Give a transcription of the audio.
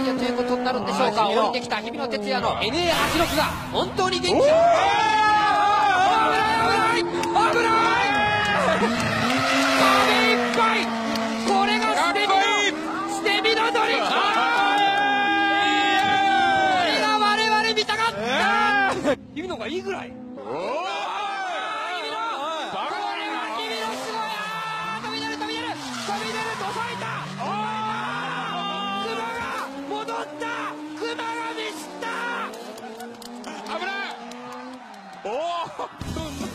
ということになるんでしょうか。降りてきた日比野哲也の NA が本当に元気いない危ない。日比野がいいぐらい。飛び出る、飛び出る、飛び出る、いた。 오!